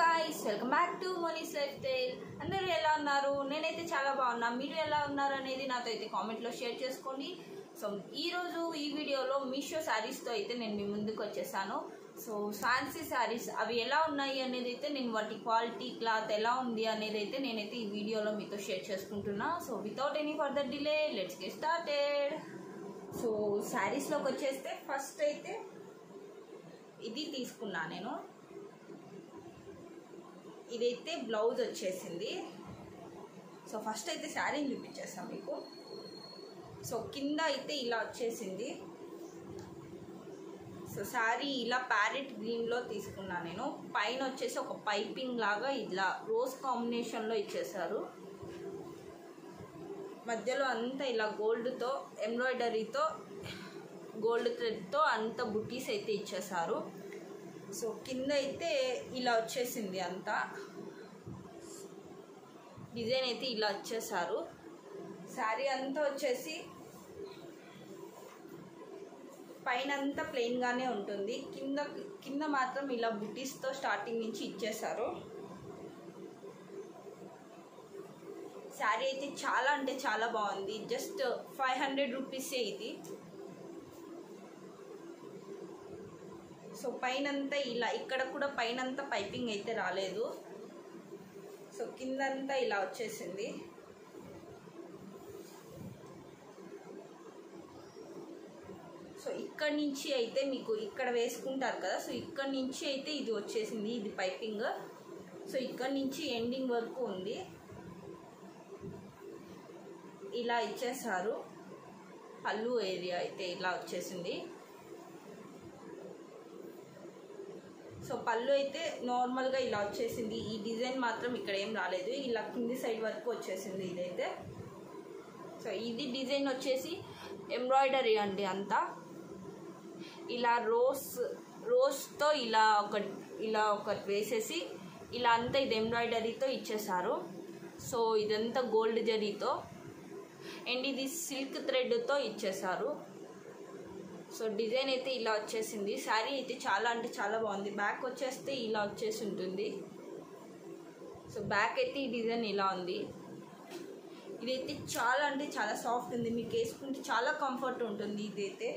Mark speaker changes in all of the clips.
Speaker 1: Guys welcome back to Mani's life style అందరూ ఎలా ఉన్నారు? నేనైతే చాలా బాగున్నా. మీరు ఎలా ఉన్నారు అనేది నాతో అయితే కామెంట్లో షేర్ చేసుకోండి. సో ఈరోజు ఈ వీడియోలో మీషో శారీస్తో అయితే నేను మీ ముందుకు వచ్చేసాను. సో ఫ్యాన్సీ శారీస్ అవి ఎలా ఉన్నాయి అనేది అయితే నేను వాటి క్వాలిటీ క్లాత్ ఎలా ఉంది అనేది అయితే నేనైతే ఈ వీడియోలో మీతో షేర్ చేసుకుంటున్నా. So without any further delay let's get started so శారీస్లోకి వచ్చేస్తే ఫస్ట్ అయితే ఇది తీసుకున్నా నేను. ఇదైతే బ్లౌజ్ వచ్చేసింది. సో ఫస్ట్ అయితే శారీని చూపించేస్తాం మీకు. సో కింద అయితే ఇలా వచ్చేసింది. సో శారీ ఇలా ప్యారెట్ గ్రీన్లో తీసుకున్నా నేను. పైన వచ్చేసి ఒక పైపింగ్ లాగా ఇలా రోజ్ కాంబినేషన్లో ఇచ్చేసారు మధ్యలో అంతా ఇలా గోల్డ్తో ఎంబ్రాయిడరీతో గోల్డ్ థ్రెడ్తో అంత బుటీస్ అయితే ఇచ్చేసారు సో కింద అయితే ఇలా వచ్చేసింది అంతా. డిజైన్ అయితే ఇలా వచ్చేసారు. శారీ అంతా వచ్చేసి పైన అంతా ప్లెయిన్గానే ఉంటుంది. కింద కింద మాత్రం ఇలా బుటీస్తో స్టార్టింగ్ నుంచి ఇచ్చేసారు. శారీ అయితే చాలా అంటే చాలా బాగుంది. జస్ట్ ఫైవ్ హండ్రెడ్ రూపీసే ఇది. సో పైనంతా ఇలా ఇక్కడ కూడా పైనంతా పైపింగ్ అయితే రాలేదు. సో కిందంతా ఇలా వచ్చేసింది. సో ఇక్కడ నుంచి అయితే మీకు ఇక్కడ వేసుకుంటారు కదా సో ఇక్కడ నుంచి అయితే ఇది వచ్చేసింది ఇది పైపింగ్. సో ఇక్కడ నుంచి ఎండింగ్ వరకు ఉంది. ఇలా ఇచ్చేసారు. పళ్ళు ఏరియా అయితే ఇలా వచ్చేసింది. సో పళ్ళు అయితే నార్మల్గా ఇలా వచ్చేసింది. ఈ డిజైన్ మాత్రం ఇక్కడ ఏం రాలేదు. ఇలా కింది సైడ్ వరకు వచ్చేసింది ఇదైతే. సో ఇది డిజైన్ వచ్చేసి ఎంబ్రాయిడరీ అండి అంతా. ఇలా రోస్ రోస్తో ఇలా ఒక ఇలా ఒకటి వేసేసి ఇలా అంతా ఇది ఎంబ్రాయిడరీతో ఇచ్చేసారు. సో ఇదంతా గోల్డ్ జరీతో అండ్ ఇది సిల్క్ థ్రెడ్తో ఇచ్చేసారు. సో డిజైన్ అయితే ఇలా వచ్చేసింది. శారీ అయితే చాలా అంటే చాలా బాగుంది. బ్యాక్ వచ్చేస్తే ఇలా వచ్చేసి ఉంటుంది. సో బ్యాక్ అయితే ఈ డిజైన్ ఇలా ఉంది. ఇదైతే చాలా అంటే చాలా సాఫ్ట్ ఉంది. మీకు వేసుకుంటే చాలా కంఫర్ట్ ఉంటుంది ఇదైతే.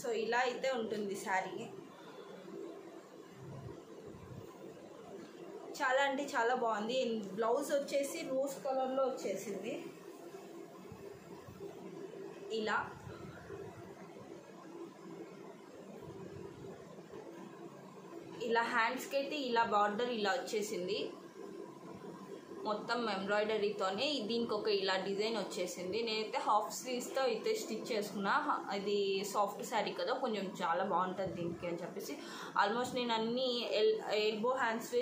Speaker 1: సో ఇలా అయితే ఉంటుంది శారీ. చాలా అంటే చాలా బాగుంది. బ్లౌజ్ వచ్చేసి రోజ్ కలర్లో వచ్చేసింది. ఇలా. ఇలా హ్యాండ్స్కి అయితే ఇలా బార్డర్ ఇలా వచ్చేసింది. మొత్తం ఎంబ్రాయిడరీతోనే దీనికి ఒక ఇలా డిజైన్ వచ్చేసింది. నేనైతే హాఫ్ స్లీవ్స్తో అయితే స్టిచ్ చేసుకున్నా. అది సాఫ్ట్ శారీ కదా కొంచెం చాలా బాగుంటుంది దీనికి అని చెప్పేసి. ఆల్మోస్ట్ నేను అన్ని ఎల్ ఎల్బో హ్యాండ్స్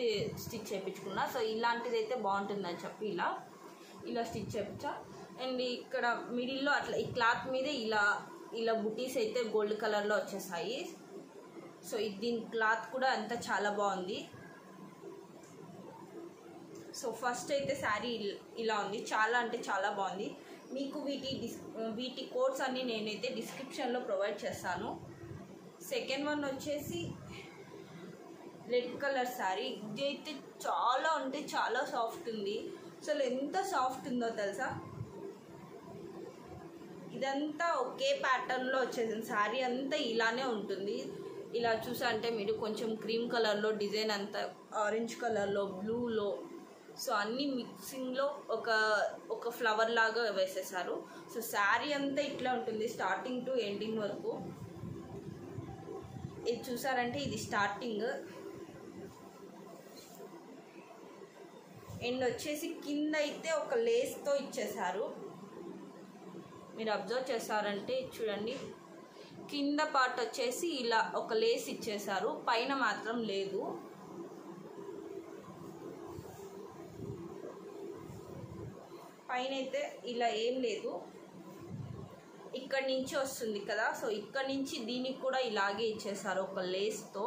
Speaker 1: స్టిచ్ చేయించుకున్నా సో ఇలాంటిది అయితే బాగుంటుందని చెప్పి ఇలా ఇలా స్టిచ్ చేయించా అండ్ ఇక్కడ మిడిల్లో అట్లా ఈ క్లాత్ మీద ఇలా ఇలా బుటీస్ అయితే గోల్డ్ కలర్లో వచ్చేసాయి. సో దీని క్లాత్ కూడా అంతా చాలా బాగుంది. సో ఫస్ట్ అయితే శారీ ఇలా ఉంది. చాలా అంటే చాలా బాగుంది. మీకు వీటి డిస్ వీటి కోడ్స్ అన్నీ నేనైతే డిస్క్రిప్షన్లో ప్రొవైడ్ చేస్తాను. సెకండ్ వన్ వచ్చేసి రెడ్ కలర్ శారీ. ఇది అయితే చాలా అంటే చాలా సాఫ్ట్ ఉంది. అసలు ఎంత సాఫ్ట్ ఉందో తెలుసా? ఇదంతా ఒకే ప్యాటర్న్లో వచ్చేసింది. శారీ అంతా ఇలానే ఉంటుంది. ఇలా చూసా అంటే మీరు కొంచెం క్రీమ్ కలర్లో డిజైన్ అంతా ఆరెంజ్ కలర్లో బ్లూలో సో అన్ని మిక్సింగ్లో ఒక ఒక ఫ్లవర్ లాగా వేసేసారు. సో శారీ అంతా ఇట్లా ఉంటుంది స్టార్టింగ్ టు ఎండింగ్ వరకు. ఇది చూసారంటే ఇది స్టార్టింగ్ అండ్ వచ్చేసి కింద అయితే ఒక లేస్తో ఇచ్చేసారు. మీరు అబ్జర్వ్ చేశారంటే చూడండి. కింద పార్ట్ వచ్చేసి ఇలా ఒక లేస్ ఇచ్చేసారు పైన మాత్రం లేదు. పైన అయితే ఇలా ఏం లేదు. ఇక్కడి నుంచి వస్తుంది కదా. సో ఇక్కడ నుంచి దీనికి కూడా ఇలాగే ఇచ్చేసారు ఒక లేస్తో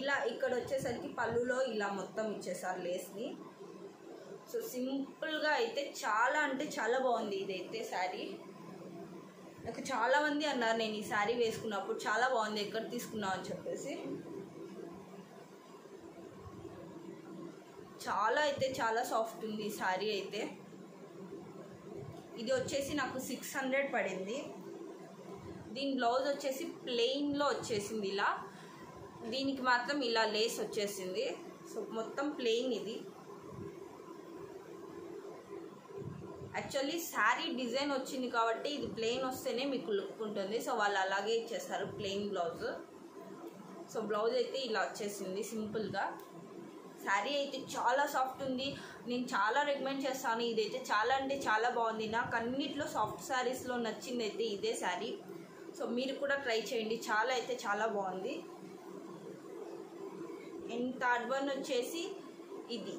Speaker 1: ఇలా ఇక్కడ వచ్చేసరికి పళ్ళులో ఇలా మొత్తం ఇచ్చేసారు లేస్ని. సో సింపుల్గా అయితే చాలా అంటే చాలా బాగుంది ఇదైతే శారీ. నాకు చాలామంది అన్నారు నేను ఈ శారీ వేసుకున్నప్పుడు చాలా బాగుంది ఎక్కడ తీసుకున్నావు అని చెప్పేసి. చాలా అయితే చాలా సాఫ్ట్ ఉంది ఈ శారీ అయితే. ఇది వచ్చేసి నాకు సిక్స్ హండ్రెడ్ పడింది. దీని బ్లౌజ్ వచ్చేసి ప్లెయిన్లో వచ్చేసింది ఇలా. దీనికి మాత్రం ఇలా లేస్ వచ్చేసింది. సో మొత్తం ప్లెయిన్ ఇది. యాక్చువల్లీ శారీ డిజైన్ వచ్చింది కాబట్టి ఇది ప్లెయిన్ వస్తేనే మీకు లుక్ ఉంటుంది. సో వాళ్ళు అలాగే ఇచ్చేస్తారు ప్లెయిన్ బ్లౌజ్ సో బ్లౌజ్ అయితే ఇలా వచ్చేసింది సింపుల్గా శారీ అయితే చాలా సాఫ్ట్ ఉంది. నేను చాలా రికమెండ్ చేస్తాను. ఇదైతే చాలా అంటే చాలా బాగుంది. నాకు అన్నిట్లో సాఫ్ట్ శారీస్లో నచ్చింది అయితే ఇదే శారీ సో మీరు కూడా ట్రై చేయండి. చాలా అయితే చాలా బాగుంది. అండ్ థర్డ్ వన్ వచ్చేసి ఇది.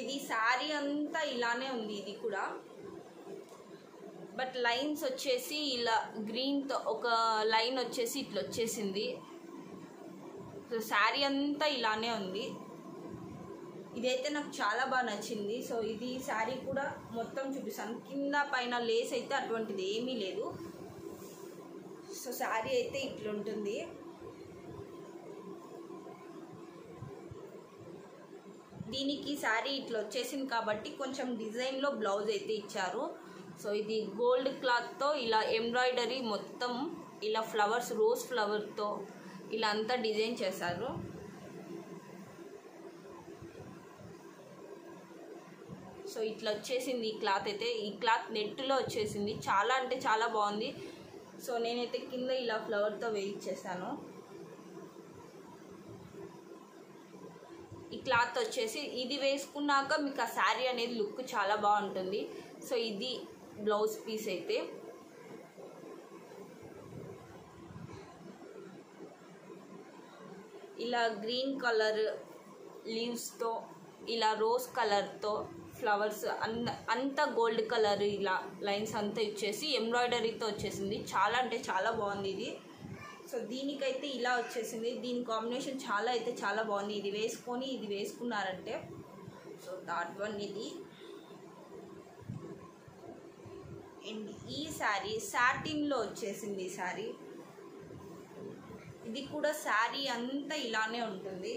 Speaker 1: ఇది శారీ అంతా ఇలానే ఉంది ఇది కూడా. బట్ లైన్స్ వచ్చేసి ఇలా గ్రీన్తో ఒక లైన్ వచ్చేసి ఇట్లా వచ్చేసింది. సో శారీ అంతా ఇలానే ఉంది. ఇదైతే నాకు చాలా బాగా నచ్చింది. సో ఇది శారీ కూడా మొత్తం చూపిస్తాను. కింద పైన లేస్ అయితే అటువంటిది ఏమీ లేదు. సో శారీ అయితే ఇట్లుంటుంది దీనికి శారీ ఇట్లా వచ్చేసింది కాబట్టి కొంచెం డిజైన్లో బ్లౌజ్ అయితే ఇచ్చారు. సో ఇది గోల్డ్ క్లాత్తో ఇలా ఎంబ్రాయిడరీ మొత్తం ఇలా ఫ్లవర్స్ రోజ్ ఫ్లవర్తో ఇలా అంతా డిజైన్ చేశారు. సో ఇట్లా వచ్చేసింది ఈ క్లాత్ అయితే. ఈ క్లాత్ నెట్లో వచ్చేసింది. చాలా అంటే చాలా బాగుంది. సో నేనైతే కింద ఇలా ఫ్లవర్తో వేయించేసాను ఈ క్లాత్ వచ్చేసి ఇది వేసుకున్నాక మీకు ఆ శారీ అనేది లుక్ చాలా బాగుంటుంది. సో ఇది బ్లౌజ్ పీస్ అయితే. ఇలా గ్రీన్ కలర్ లీవ్స్తో ఇలా రోజ్ కలర్తో ఫ్లవర్స్ అంత అంతా గోల్డ్ కలర్ ఇలా లైన్స్ అంతా ఇచ్చేసి ఎంబ్రాయిడరీతో వచ్చేసింది. చాలా అంటే చాలా బాగుంది ఇది. సో దీనికైతే ఇలా వచ్చేసింది. దీని కాంబినేషన్ చాలా అయితే చాలా బాగుంది. ఇది వేసుకొని ఇది వేసుకున్నారంటే. సో థర్డ్ వన్ ఇది. అండ్ ఈ శారీ సాటిన్లో వచ్చేసింది ఈ శారీ. ఇది కూడా శారీ అంతా ఇలానే ఉంటుంది.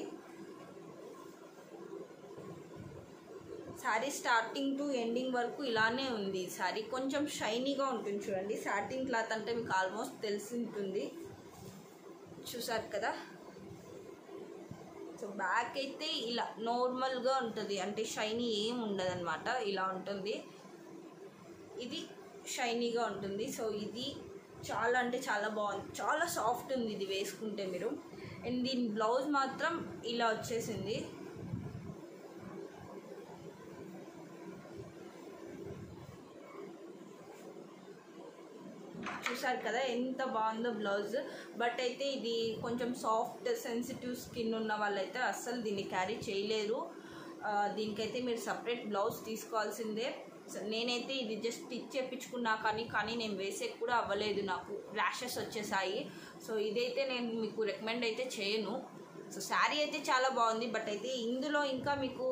Speaker 1: శారీ స్టార్టింగ్ టు ఎండింగ్ వరకు ఇలానే ఉంది శారీ. కొంచెం షైనీగా ఉంటుంది చూడండి. సాటిన్ క్లాత్ అంటే మీకు ఆల్మోస్ట్ తెలిసి ఉంటుంది. చూసారు కదా? సో బ్యాక్ అయితే ఇలా నార్మల్గా ఉంటుంది. అంటే షైనీ ఏం ఉండదు అనమాట ఇలా ఉంటుంది. ఇది షైనీగా ఉంటుంది. సో ఇది చాలా అంటే చాలా బాగుంది. చాలా సాఫ్ట్ ఉంది ఇది వేసుకుంటే మీరు. అండ్ దీని బ్లౌజ్ మాత్రం ఇలా వచ్చేసింది. చూసారు కదా ఎంత బాగుందో బ్లౌజ్. బట్ అయితే ఇది కొంచెం సాఫ్ట్ సెన్సిటివ్ స్కిన్ ఉన్న వాళ్ళైతే అస్సలు దీన్ని క్యారీ చేయలేరు. దీనికైతే మీరు సపరేట్ బ్లౌజ్ తీసుకోవాల్సిందే. సో నేనైతే ఇది జస్ట్ స్టిచ్ చేయించుకున్నా కానీ కానీ నేను వేసే కూడా అవ్వలేదు నాకు. ర్యాషెస్ వచ్చేసాయి. సో ఇదైతే నేను మీకు రికమెండ్ అయితే చేయను. సో శారీ అయితే చాలా బాగుంది బట్ అయితే ఇందులో ఇంకా మీకు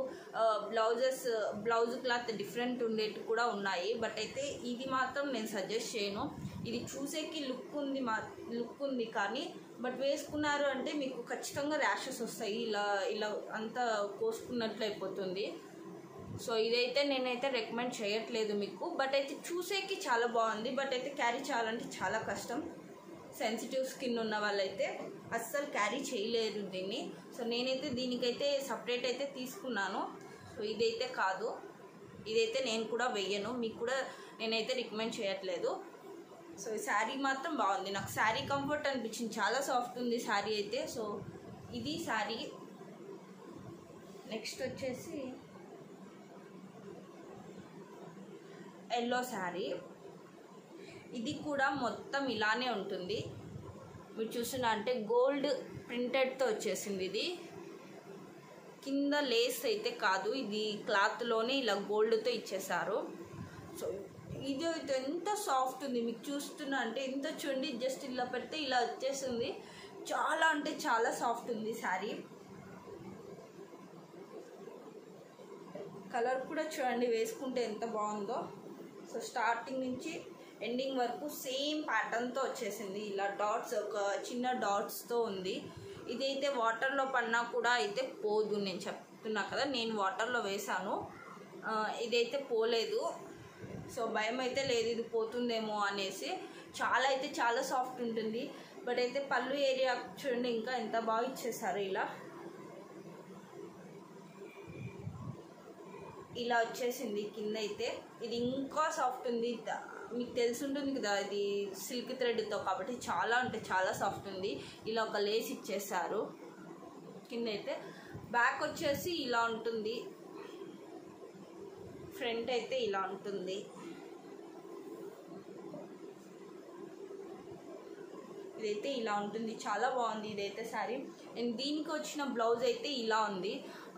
Speaker 1: బ్లౌజెస్ బ్లౌజ్ క్లాత్ డిఫరెంట్ ఉండేవి కూడా ఉన్నాయి. బట్ అయితే ఇది మాత్రం నేను సజెస్ట్ చేయను. ఇది చూసేకి లుక్ ఉంది మా లుక్ ఉంది కానీ బట్ వేసుకున్నారు అంటే మీకు ఖచ్చితంగా ర్యాషెస్ వస్తాయి. ఇలా ఇలా అంతా కోసుకున్నట్లు అయిపోతుంది. సో ఇదైతే నేనైతే రికమెండ్ చేయట్లేదు మీకు. బట్ అయితే చూసేకి చాలా బాగుంది. బట్ అయితే క్యారీ చేయాలంటే చాలా కష్టం. సెన్సిటివ్ స్కిన్ ఉన్న వాళ్ళైతే అస్సలు క్యారీ చేయలేరు దీన్ని. సో నేనైతే దీనికైతే సపరేట్ అయితే తీసుకున్నాను. సో ఇదైతే కాదు. ఇదైతే నేను కూడా వెయ్యను. మీకు కూడా నేనైతే రికమెండ్ చేయట్లేదు. సో ఈ శారీ మాత్రం బాగుంది. నాకు శారీ కంఫర్ట్ అనిపించింది. చాలా సాఫ్ట్ ఉంది శారీ అయితే. సో ఇది శారీ. నెక్స్ట్ వచ్చేసి ఎల్లో శారీ. ఇది కూడా మొత్తం ఇలానే ఉంటుంది. మీరు చూస్తున్నా అంటే గోల్డ్ ప్రింటెడ్తో వచ్చేసింది ఇది. కింద లేస్ అయితే కాదు ఇది క్లాత్లోనే ఇలా గోల్డ్తో ఇచ్చేసారు సో ఇది అయితే ఎంత సాఫ్ట్ ఉంది మీకు చూస్తున్నా అంటే ఎంత చూడండి జస్ట్ ఇలా పెడితే ఇలా వచ్చేసింది. చాలా అంటే చాలా సాఫ్ట్ ఉంది శారీ. కలర్ కూడా చూడండి వేసుకుంటే ఎంత బాగుందో. సో స్టార్టింగ్ నుంచి ఎండింగ్ వరకు సేమ్ ప్యాటర్న్తో వచ్చేసింది. ఇలా డాట్స్ ఒక చిన్న డాట్స్తో ఉంది. ఇదైతే వాటర్లో పడినా కూడా అయితే పోదు. నేను చెప్తున్నా కదా నేను వాటర్లో వేసాను ఇదైతే పోలేదు. సో భయం అయితే లేదు ఇది పోతుందేమో అనేసి. చాలా అయితే చాలా సాఫ్ట్ ఉంటుంది. బట్ అయితే పళ్ళు ఏరియా చూడండి ఇంకా ఎంత బాగా ఇచ్చేసారు ఇలా. ఇలా వచ్చేసింది కింద అయితే ఇది ఇంకా సాఫ్ట్ ఉంది. మీకు తెలిసి ఉంటుంది కదా ఇది సిల్క్ థ్రెడ్తో కాబట్టి చాలా అంటే చాలా సాఫ్ట్ ఉంది. ఇలా ఒక లేస్ ఇచ్చేసారు కింద అయితే బ్యాక్ వచ్చేసి ఇలా ఉంటుంది. ఫ్రంట్ అయితే ఇలా ఉంటుంది. ఇదైతే ఇలా ఉంటుంది. చాలా బాగుంది ఇదైతే సారీ అండ్ దీనికి వచ్చిన బ్లౌజ్ అయితే ఇలా ఉంది.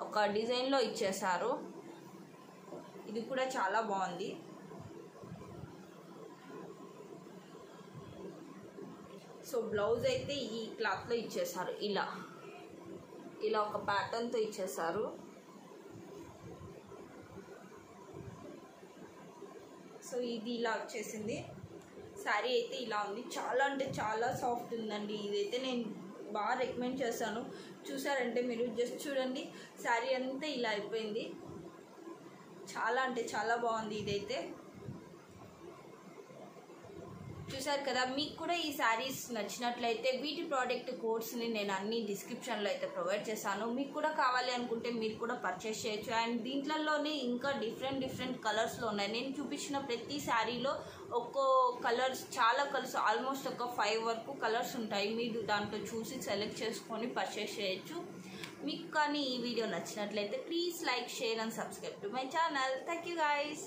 Speaker 1: ఒక డిజైన్లో ఇచ్చేసారు ఇది కూడా చాలా బాగుంది. సో బ్లౌజ్ అయితే ఈ క్లాత్లో ఇచ్చేసారు ఇలా. ఇలా ఒక ప్యాటర్న్తో ఇచ్చేసారు. సో ఇది ఇలా వచ్చేసింది. శారీ అయితే ఇలా ఉంది. చాలా అంటే చాలా సాఫ్ట్ ఉందండి. ఇదైతే నేను బాగా రికమెండ్ చేస్తాను చూసారంటే మీరు జస్ట్ చూడండి. శారీ అంతా ఇలా అయిపోయింది. చాలా అంటే చాలా బాగుంది ఇదైతే. చూసారు కదా మీకు కూడా ఈ శారీస్ నచ్చినట్లయితే వీటి ప్రోడక్ట్ కోడ్స్ని నేను అన్ని డిస్క్రిప్షన్లో అయితే ప్రొవైడ్ చేశాను. మీకు కూడా కావాలి అనుకుంటే మీరు కూడా పర్చేస్ చేయొచ్చు. అండ్ దీంట్లలోనే ఇంకా డిఫరెంట్ డిఫరెంట్ కలర్స్లో ఉన్నాయి. నేను చూపించిన ప్రతి శారీలో ఒక్కో కలర్స్ చాలా కలర్స్ ఆల్మోస్ట్ ఒక ఫైవ్ వరకు కలర్స్ ఉంటాయి. మీరు దాంట్లో చూసి సెలెక్ట్ చేసుకొని పర్చేస్ చేయొచ్చు. మీకు కానీ ఈ వీడియో నచ్చినట్లయితే please like share and subscribe to my channel. Thank you guys